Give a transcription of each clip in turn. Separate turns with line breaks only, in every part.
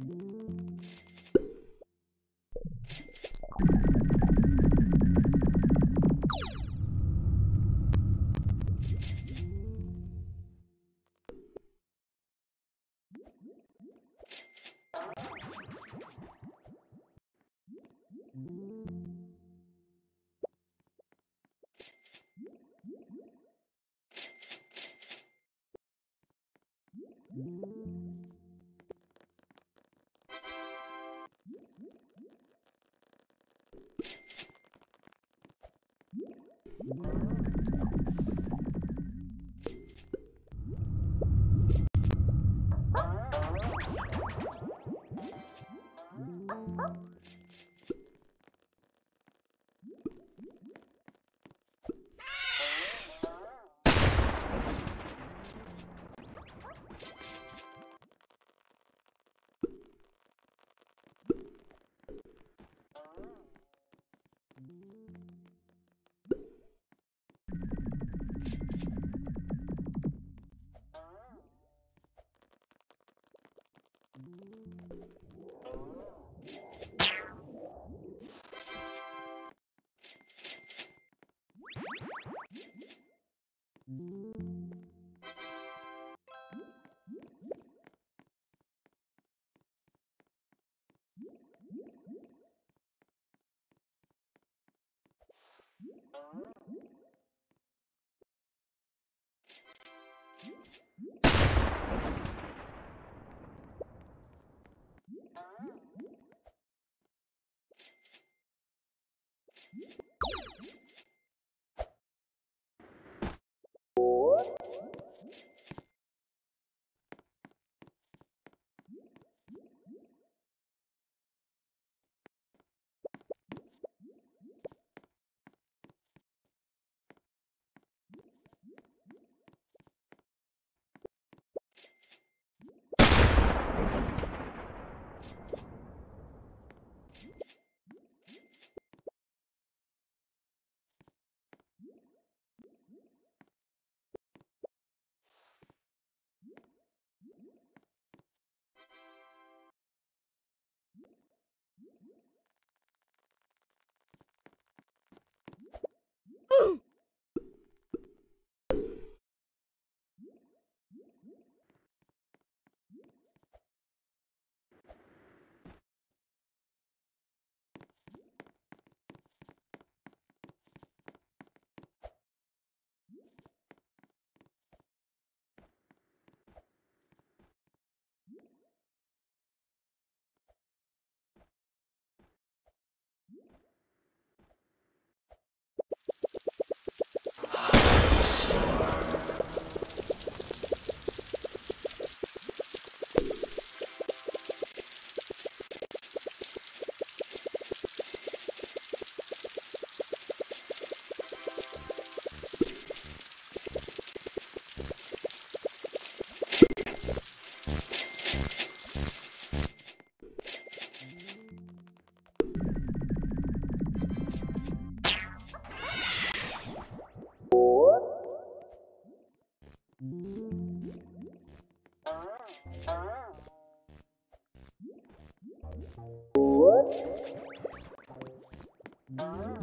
Thank you. Yeah. Ah.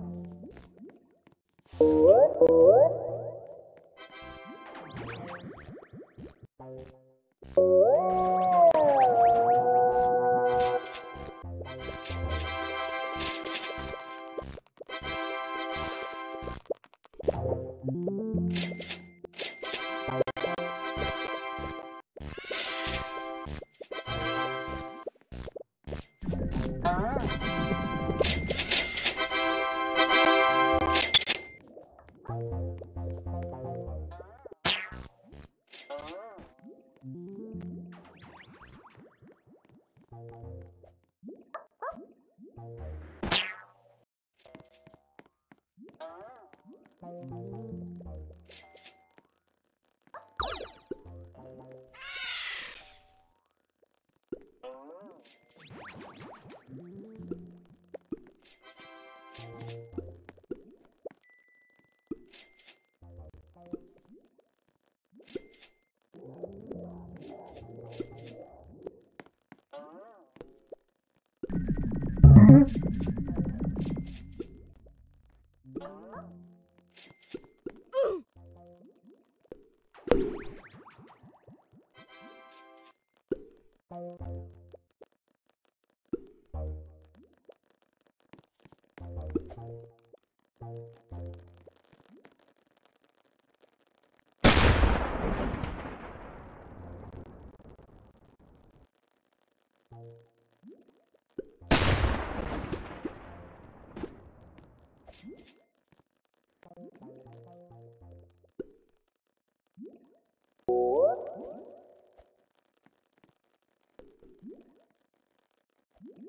Mm-hmm. you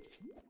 Thank you.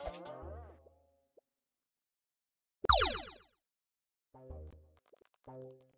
Thank you.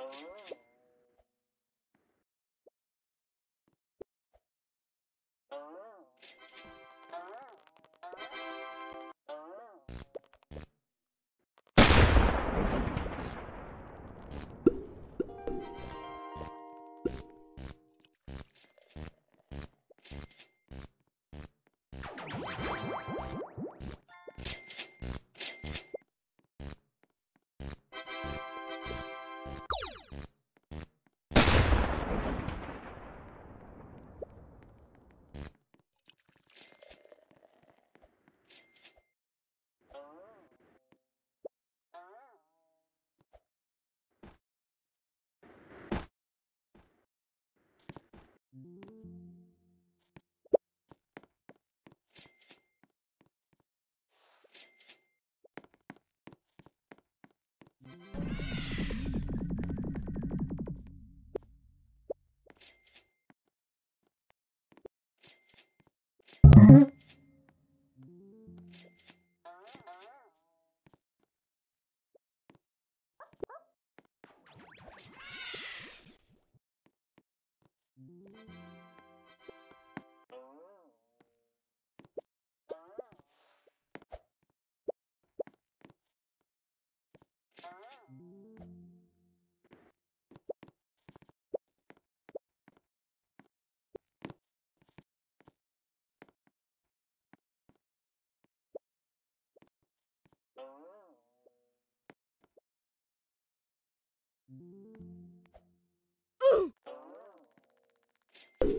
Oh. Thank you.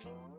Thank you.